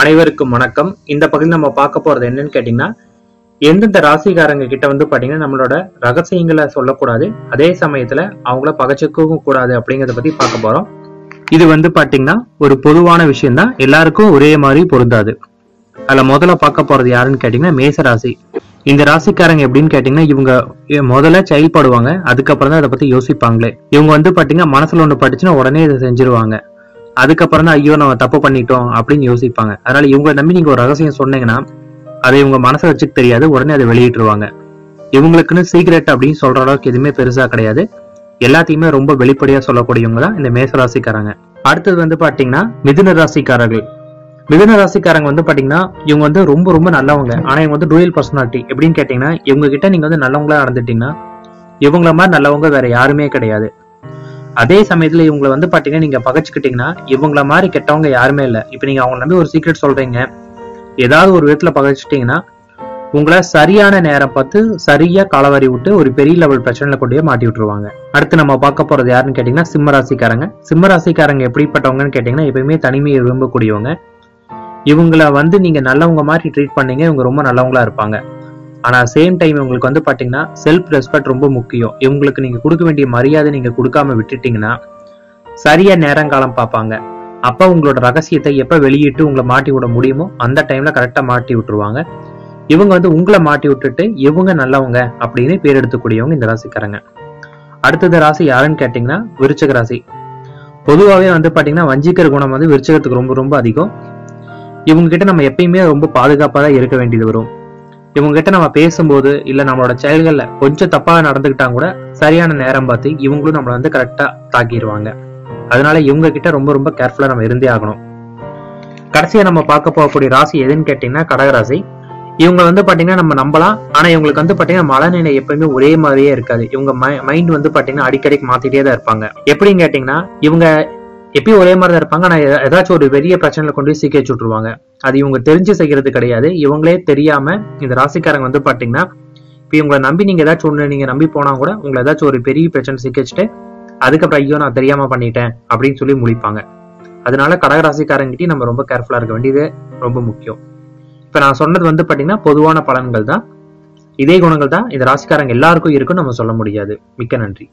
அனைவருக்கும் வணக்கம். இந்த பகுதியில் நம்ம பார்க்க போறது என்னன்னு கேட்டீங்கன்னா எந்தெந்த ராசிக்காரங்க கிட்ட வந்து பாத்தீங்கன்னா நம்மளோட ரகசியங்களை சொல்லக்கூடாது. அதே சமயத்துல அவங்கள பகச்சுக்கவும் கூடாது அப்படிங்கறத பத்தி பார்க்க போறோம். இது வந்து பாத்தீங்கன்னா ஒரு பொதுவான விஷயம் தான் எல்லாருக்கும் ஒரே மாதிரி பொருந்தாது. அதுல முதல்ல பார்க்க போறது யாருன்னு கேட்டீங்கன்னா மேச ராசி. இந்த ராசிக்காரங்க எப்படின்னு கேட்டீங்கன்னா இவங்க முதல்ல செயல்படுவாங்க. அதுக்கப்புறம் தான் அதை பத்தி யோசிப்பாங்களே. இவங்க வந்து பாத்தீங்கன்னா மனசுல ஒண்ணு பட்டுச்சுன்னா உடனே இதை செஞ்சிருவாங்க. அதுக்கப்புறம் தான் ஐயோ நம்ம தப்பு பண்ணிட்டோம் அப்படின்னு யோசிப்பாங்க. அதனால இவங்க நம்பி நீங்க ஒரு ரகசியம் சொன்னீங்கன்னா அதை இவங்க மனசை வச்சுக்க தெரியாது உடனே அதை வெளியிட்டுருவாங்க. இவங்களுக்குன்னு சீக்ரெட் அப்படின்னு சொல்ற அளவுக்கு எதுவுமே பெருசா கிடையாது. எல்லாத்தையுமே ரொம்ப வெளிப்படையா சொல்லக்கூடியவங்க தான் இந்த மேச ராசிக்காரங்க. அடுத்தது வந்து பாத்தீங்கன்னா மிதுன ராசிக்காரர்கள். மிதுன ராசிக்காரங்க வந்து பாத்தீங்கன்னா இவங்க வந்து ரொம்ப ரொம்ப நல்லவங்க. ஆனா இவங்க வந்து டூயல் பர்சனாலிட்டி எப்படின்னு கேட்டீங்கன்னா இவங்க கிட்ட நீங்க வந்து நல்லவங்களா நடந்துட்டீங்கன்னா இவங்கள மாதிரி நல்லவங்க வேற யாருமே கிடையாது. அதே சமயத்துல இவங்களை வந்து பாத்தீங்கன்னா நீங்க பகைச்சுக்கிட்டீங்கன்னா இவங்கள மாதிரி கெட்டவங்க யாருமே இல்ல. இப்ப நீங்க அவங்க நம்பி ஒரு சீக்ரெட் சொல்றீங்க. ஏதாவது ஒரு விதத்துல பகைச்சிட்டீங்கன்னா உங்களை சரியான நேரம் பார்த்து சரியா களவறி விட்டு ஒரு பெரிய லெவல் பிரச்சனையில கொண்டு போய் மாட்டி விட்டுருவாங்க. அடுத்து நம்ம பார்க்க போறது யாருன்னு கேட்டீங்கன்னா சிம்ம ராசிக்காரங்க. சிம்ம ராசிக்காரங்க எப்படிப்பட்டவங்கன்னு கேட்டீங்கன்னா எப்பயுமே தனிமையை விரும்பக்கூடியவங்க. இவங்கள வந்து நீங்க நல்லவங்க மாதிரி ட்ரீட் பண்ணீங்க இவங்க ரொம்ப நல்லவங்களா இருப்பாங்க. ஆனால் சேம் டைம் இவங்களுக்கு வந்து பார்த்தீங்கன்னா செல்ஃப் ரெஸ்பெக்ட் ரொம்ப முக்கியம். இவங்களுக்கு நீங்கள் கொடுக்க வேண்டிய மரியாதை நீங்கள் கொடுக்காம விட்டுட்டீங்கன்னா சரியாக நேரங்காலம் பார்ப்பாங்க. அப்போ உங்களோட ரகசியத்தை எப்போ வெளியிட்டு உங்களை மாட்டி விட முடியுமோ அந்த டைமில் கரெக்டாக மாட்டி விட்டுருவாங்க. இவங்க வந்து உங்களை மாட்டி விட்டுட்டு இவங்க நல்லவங்க அப்படின்னு பேர் எடுத்துக்கூடியவங்க இந்த ராசிக்காரங்க. அடுத்தது ராசி யாருன்னு கேட்டிங்கன்னா விருச்சக ராசி. பொதுவாகவே வந்து பார்த்தீங்கன்னா வஞ்சிக்கிற குணம் வந்து விருச்சகத்துக்கு ரொம்ப ரொம்ப அதிகம். இவங்க கிட்ட நம்ம எப்பயுமே ரொம்ப பாதுகாப்பாக தான் இருக்க வேண்டியது வரும். இவங்ககிட்ட நம்ம பேசும்போது இல்ல நம்மளோட செயல்கள்ல கொஞ்சம் தப்பா நடந்துக்கிட்டா கூட சரியான நேரம் பார்த்து இவங்களும் நம்மளை வந்து கரெக்டா தாக்கிடுவாங்க அதனால இவங்க கிட்ட ரொம்ப ரொம்ப கேர்ஃபுல்லா நம்ம இருந்தே ஆகணும். கடைசியா நம்ம பார்க்க போகக்கூடிய ராசி எதுன்னு கேட்டீங்கன்னா கடகராசி. இவங்க வந்து பாத்தீங்கன்னா நம்ம நம்பலாம். ஆனா இவங்களுக்கு வந்து பாத்தீங்கன்னா மனநிலை எப்பயுமே ஒரே மாதிரியே இருக்காது. இவங்க மைண்ட் வந்து பாத்தீங்கன்னா அடிக்கடிக்கு மாத்திட்டே தான் இருப்பாங்க. எப்படின்னு கேட்டீங்கன்னா இவங்க எப்பயும் ஒரே மாதிரி தான் இருப்பாங்க ஆனால் ஏதாச்சும் ஒரு பெரிய பிரச்சனையில கொண்டு போய் சீக்கிரம் விட்டுருவாங்க. அது இவங்க தெரிஞ்சு செய்கிறது கிடையாது. இவங்களே தெரியாம இந்த ராசிக்காரங்க வந்து பாத்தீங்கன்னா இப்போ இவங்களை நம்பி நீங்க ஏதாச்சும் ஒன்று நீங்க நம்பி போனா கூட உங்களை ஏதாச்சும் ஒரு பெரிய பிரச்சனை சீக்கிரிச்சுட்டு அதுக்கப்புறம் ஐயோ நான் தெரியாம பண்ணிட்டேன் அப்படின்னு சொல்லி முடிப்பாங்க அதனால கடகராசிக்காரங்கிட்டையும் நம்ம ரொம்ப கேர்ஃபுல்லா இருக்க வேண்டியது ரொம்ப முக்கியம். இப்போ நான் சொன்னது வந்து பாத்தீங்கன்னா பொதுவான பலன்கள் தான் இதே குணங்கள் தான் இந்த ராசிக்காரங்க எல்லாருக்கும் இருக்குன்னு நம்ம சொல்ல முடியாது. மிக்க நன்றி.